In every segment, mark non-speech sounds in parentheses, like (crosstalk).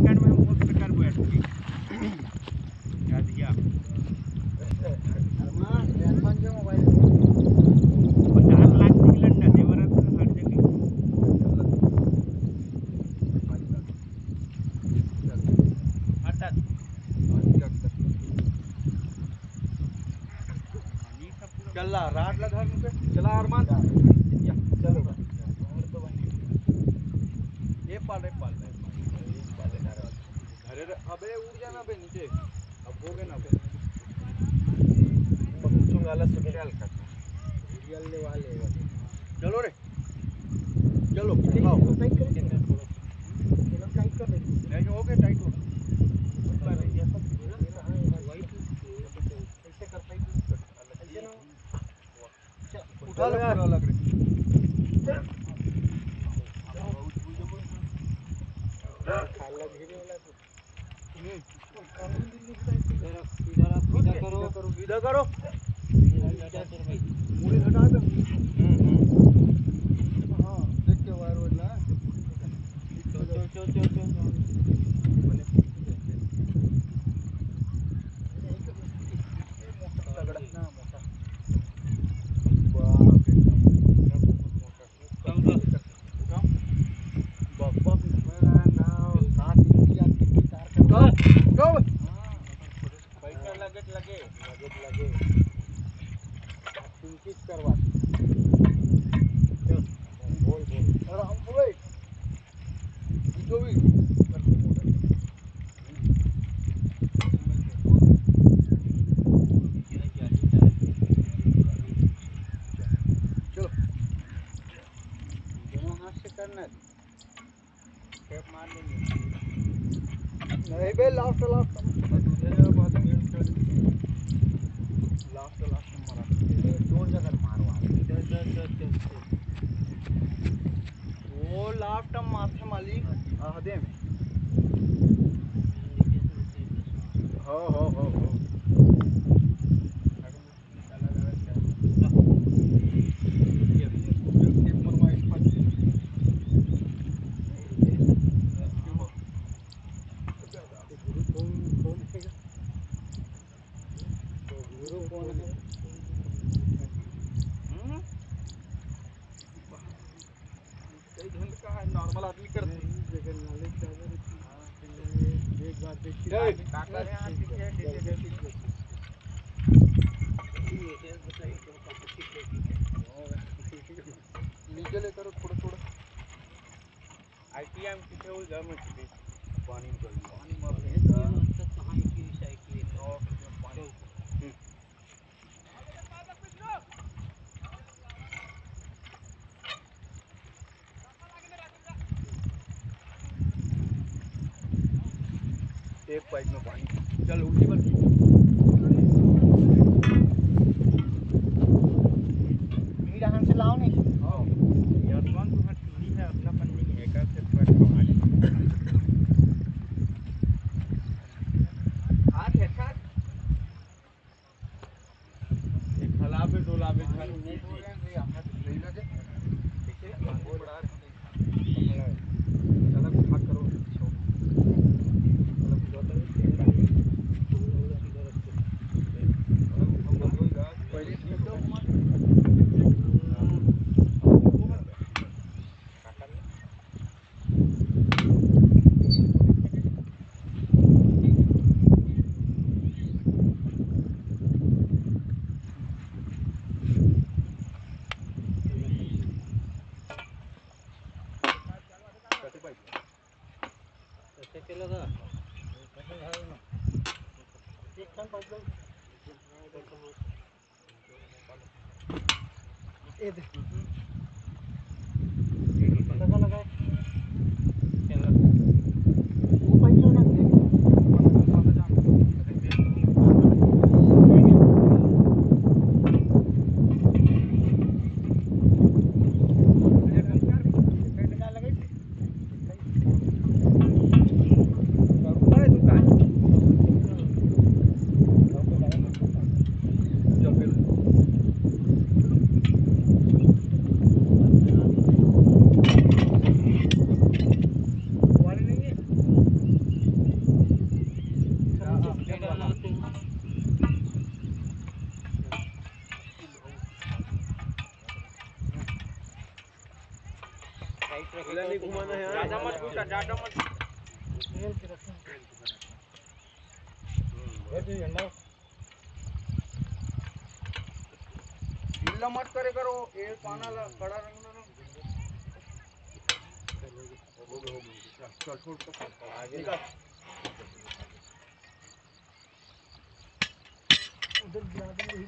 Second में हम post कर बैठ गए क्या? दिया चला राट ला धर मुके चला अरमान। चलो। ये पाल रे पाल रे अरे रे, अबे उड़ जाना बे नीचे अब हो गए ना बे पहुंचूँगा ला सुखेल का रियल वाले चलो रे चलो आओ नहीं हो गए टाइट हो उठा लो यार लग रही सीधा करो मुड़ी हटा दो हाँ देख के वायर वायर ला करवा बोल बोल और हम बोले जो भी चलो दोनों हाथ से करना है टेप मार लेंगे नहीं बे लास्ट लास्ट लास्ट लास्ट मारा ज़ोर जगह मारवा वो लास्ट माथे मालिक आहदे में हो हो हो हो नॉर्मल आदमी करते नीचे ले करो थोड़ा थोड़ा आईटीएम पीछे हुई घर में पानी पानी में एक पाइप में पानी। चल उसी पर लाओ नहीं हाँ यशवंत वहाँ टूरी है अपना पन्नी है का से ट्रक हमारे हाथ है हाथ एक हलावे डोलावे घर नहीं में हो रहे हैं हाथ ले लगे देखिए पानी बढ़ा रहे हैं चलो हाथ करो छोड़ चलो गुजर पहले सीख दो कैसे पाइप लगा लगा। काटो मत ढीला मत करे करो ये पाना ला कड़ा रंग ना। चल छोड़ तो आगे उधर गिरा देंगे ही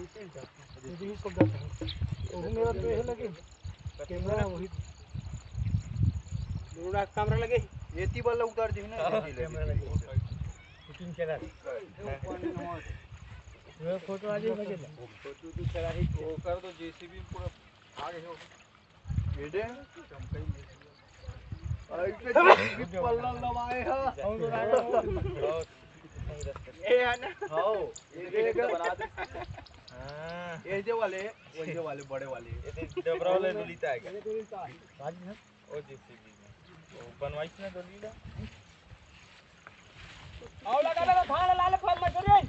ऐसे ही जाता है। यही सब है। वो मेरा तो यही लगे। कैमरा वही दूरा कैमरा लगे। ये ती वाला उतार दी ना? कैमरा लगे। शूटिंग चला वो फ़ोटो आ जाएगा क्या? फ़ोटो तो चला ही वो कर दो जेसीबी पूरा आगे हो। बेटे ऐसे (laughs) जेसीबी पल्ला दबाए हा। हम तो आए ए (laughs) है ना? हाँ। ये बना दे। हाँ ये जे वाले वो (laughs) जे वाले बड़े वाले। डबरा वाला डोलीता है आज ना। ओ जेसीबी में ओ बनवाइस ना डोलीला आओ लगा लगा खाना लाल फल मत करिए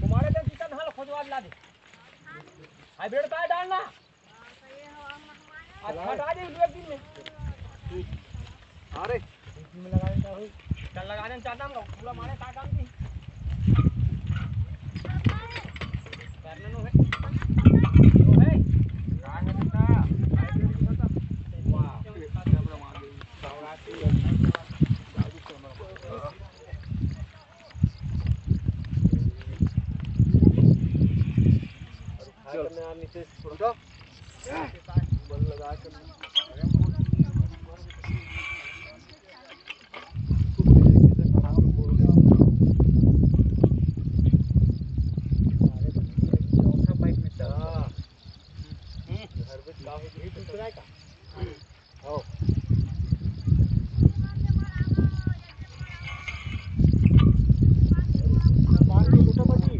तुम्हारे तो चिकन हाल खोजवा ला दे। हाइब्रिड का डालना। अच्छा हटा दे दो दिन में। अरे। दिन में लगा देता चल लगा दें चाहता हम पूरा मारे का काम थी नो है नो है का। है बेटा हाइब्रिड की होता वाह कैमरा मार गई चल नीचे उठो बल लगा कर चौथा पाइप में चल हाँ घर में का हो गई दूसरा का आओ पान की लोटा बाजी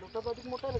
लोटा बाजी मोटा लगी का देखा है तुम्हारा लोटा बाजी आ देख ले